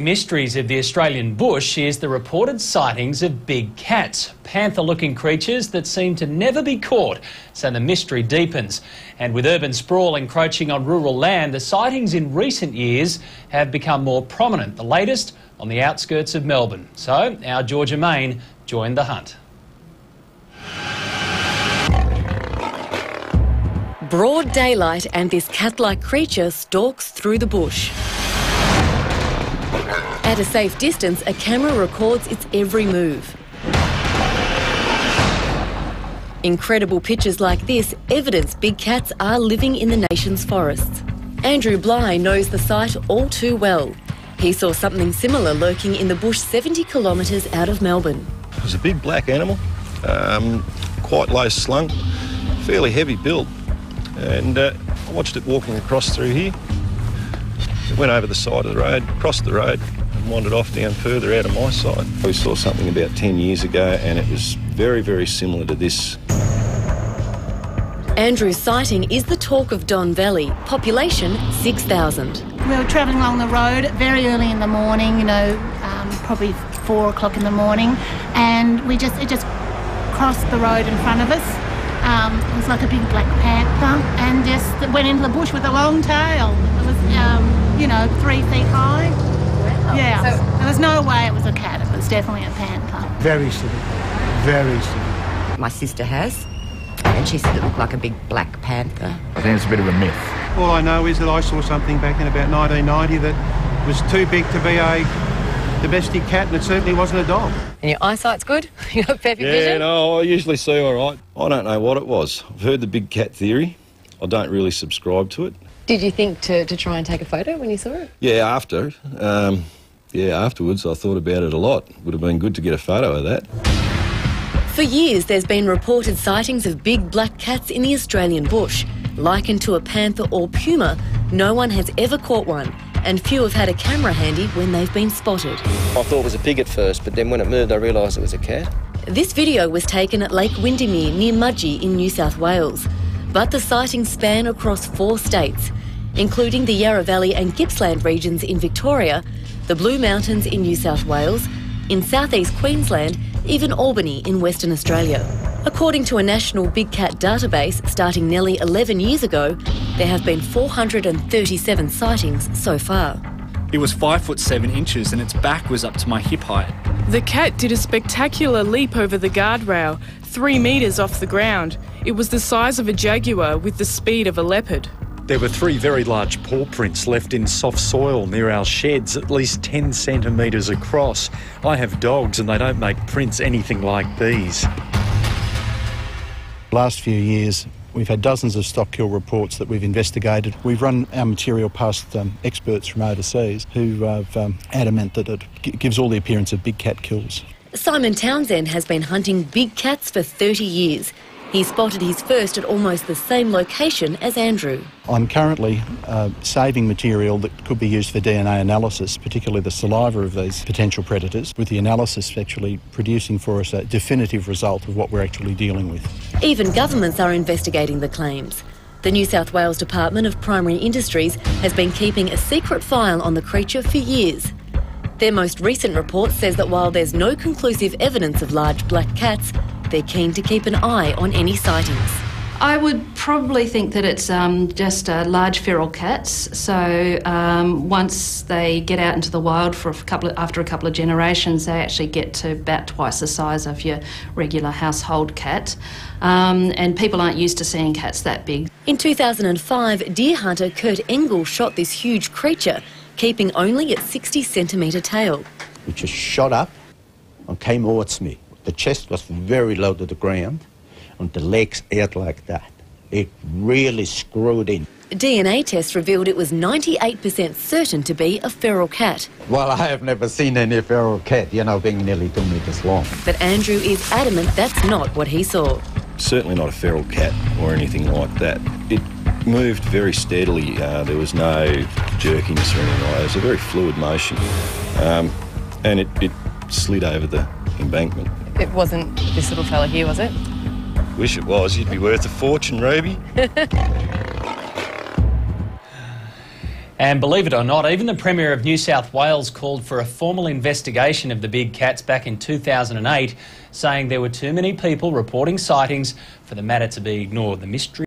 mysteries of the Australian bush is the reported sightings of big cats, panther looking creatures that seem to never be caught, so the mystery deepens. And with urban sprawl encroaching on rural land, the sightings in recent years have become more prominent, the latest on the outskirts of Melbourne. So our Georgia Main joined the hunt. Broad daylight and this cat-like creature stalks through the bush. At a safe distance, a camera records its every move. Incredible pictures like this evidence big cats are living in the nation's forests. Andrew Bly knows the site all too well. He saw something similar lurking in the bush 70 kilometres out of Melbourne. It was a big black animal, um, quite low slung, fairly heavy build, and uh, I watched it walking across through here. It went over the side of the road, crossed the road, wandered off down further out of my sight. We saw something about 10 years ago and it was very, very similar to this. Andrew's sighting is the talk of Don Valley, population 6,000. We were travelling along the road very early in the morning, you know, um, probably four o'clock in the morning, and we just it just crossed the road in front of us. Um, it was like a big black panther, and just went into the bush with a long tail. It was, um, you know, three feet high. Yeah. So there was no way it was a cat. It was definitely a panther. Very silly. Very silly. My sister has, and she said it looked like a big black panther. I think it's a bit of a myth. All I know is that I saw something back in about 1990 that was too big to be a domestic cat, and it certainly wasn't a dog. And your eyesight's good? you got perfect yeah, vision? no, I usually see all right. I don't know what it was. I've heard the big cat theory. I don't really subscribe to it. Did you think to, to try and take a photo when you saw it? Yeah, after. Um, yeah, afterwards I thought about it a lot. Would have been good to get a photo of that. For years, there's been reported sightings of big black cats in the Australian bush. Likened to a panther or puma, no one has ever caught one, and few have had a camera handy when they've been spotted. I thought it was a pig at first, but then when it moved, I realised it was a cat. This video was taken at Lake Windamere near Mudgee in New South Wales. But the sightings span across four states, including the Yarra Valley and Gippsland regions in Victoria, the Blue Mountains in New South Wales, in southeast Queensland, even Albany in Western Australia. According to a national big cat database starting nearly 11 years ago, there have been 437 sightings so far. It was 5 foot 7 inches and its back was up to my hip height. The cat did a spectacular leap over the guardrail, three metres off the ground. It was the size of a jaguar with the speed of a leopard. There were three very large paw prints left in soft soil near our sheds, at least 10 centimetres across. I have dogs and they don't make prints anything like these. Last few years, we've had dozens of stock kill reports that we've investigated. We've run our material past um, experts from overseas who have um, adamant that it g- gives all the appearance of big cat kills. Simon Townsend has been hunting big cats for 30 years. He spotted his first at almost the same location as Andrew. I'm currently uh, saving material that could be used for DNA analysis, particularly the saliva of these potential predators, with the analysis actually producing for us a definitive result of what we're actually dealing with. Even governments are investigating the claims. The New South Wales Department of Primary Industries has been keeping a secret file on the creature for years. Their most recent report says that while there's no conclusive evidence of large black cats, they're keen to keep an eye on any sightings. I would probably think that it's um, just uh, large feral cats. So um, once they get out into the wild for a couple of, after a couple of generations, they actually get to about twice the size of your regular household cat. Um, and people aren't used to seeing cats that big. In 2005, deer hunter Kurt Engel shot this huge creature, keeping only its 60 centimetre tail. It just shot up and came towards me. The chest was very low to the ground, and the legs out like that. It really screwed in. DNA tests revealed it was 98% certain to be a feral cat. Well, I have never seen any feral cat, you know, being nearly two metres long. But Andrew is adamant that's not what he saw. Certainly not a feral cat or anything like that. It moved very steadily. Uh, there was no jerkiness or anything like that. It was a very fluid motion. Um, and it, it slid over the embankment. It wasn't this little fella here, was it? Wish it was. You'd be worth a fortune, Ruby. And believe it or not, even the Premier of New South Wales called for a formal investigation of the big cats back in 2008, saying there were too many people reporting sightings for the matter to be ignored. The mystery